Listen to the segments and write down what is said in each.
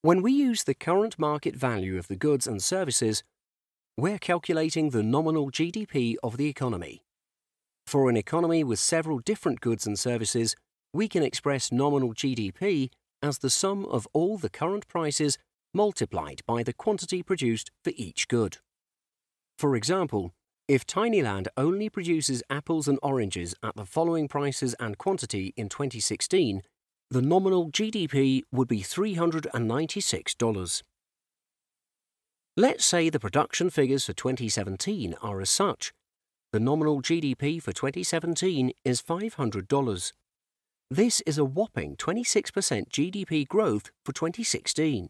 When we use the current market value of the goods and services, we're calculating the nominal GDP of the economy. For an economy with several different goods and services, we can express nominal GDP as the sum of all the current prices multiplied by the quantity produced for each good. For example, if Tinyland only produces apples and oranges at the following prices and quantity in 2016, the nominal GDP would be $396. Let's say the production figures for 2017 are as such. The nominal GDP for 2017 is $500. This is a whopping 26% GDP growth for 2016.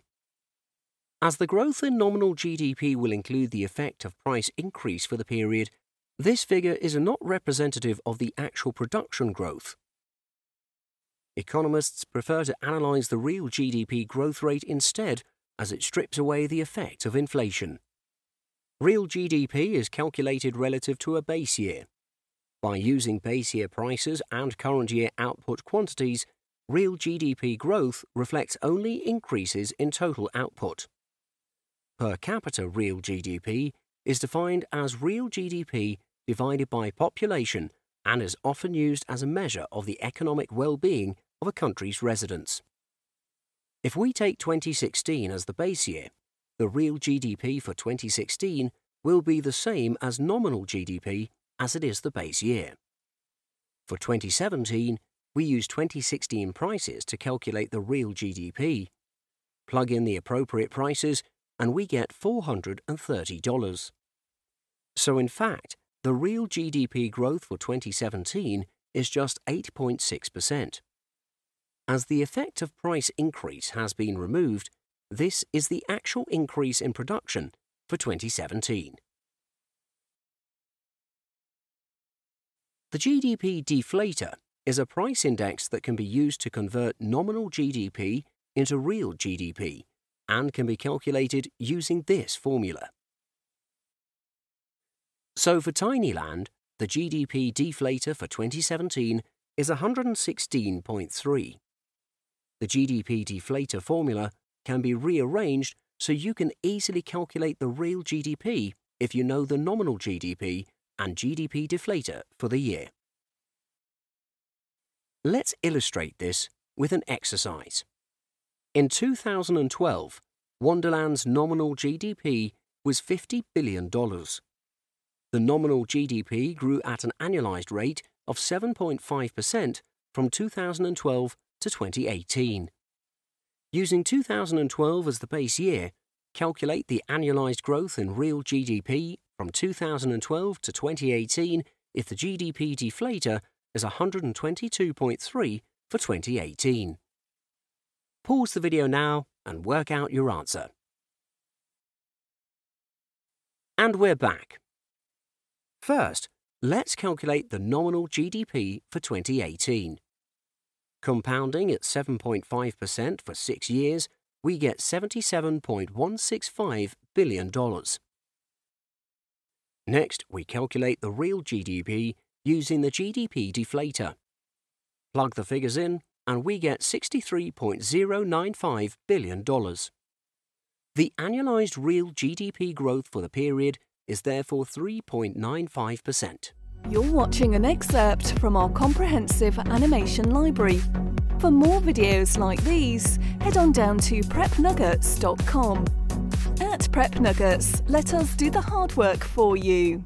As the growth in nominal GDP will include the effect of price increase for the period, this figure is not representative of the actual production growth. Economists prefer to analyse the real GDP growth rate instead, as it strips away the effect of inflation. Real GDP is calculated relative to a base year. By using base year prices and current year output quantities, real GDP growth reflects only increases in total output. Per capita real GDP is defined as real GDP divided by population and is often used as a measure of the economic well-being of a country's residents. If we take 2016 as the base year, the real GDP for 2016 will be the same as nominal GDP as it is the base year. For 2017, we use 2016 prices to calculate the real GDP. Plug in the appropriate prices and we get $430. So in fact, the real GDP growth for 2017 is just 8.6%. As the effect of price increase has been removed, this is the actual increase in production for 2017. The GDP deflator is a price index that can be used to convert nominal GDP into real GDP and can be calculated using this formula. So for Tinyland, the GDP deflator for 2017 is 116.3. The GDP deflator formula can be rearranged so you can easily calculate the real GDP if you know the nominal GDP and GDP deflator for the year. Let's illustrate this with an exercise. In 2012, Wonderland's nominal GDP was $50 billion. The nominal GDP grew at an annualized rate of 7.5% from 2012 to 2018. Using 2012 as the base year, calculate the annualized growth in real GDP from 2012 to 2018 if the GDP deflator is 122.3 for 2018. Pause the video now and work out your answer. And we're back. First, let's calculate the nominal GDP for 2018. Compounding at 7.5% for six years, we get $77.165 billion. Next, we calculate the real GDP using the GDP deflator. Plug the figures in and we get $63.095 billion. The annualized real GDP growth for the period is therefore 3.95%. You're watching an excerpt from our comprehensive animation library. For more videos like these, head on down to prepnuggets.com. At Prep Nuggets, let us do the hard work for you.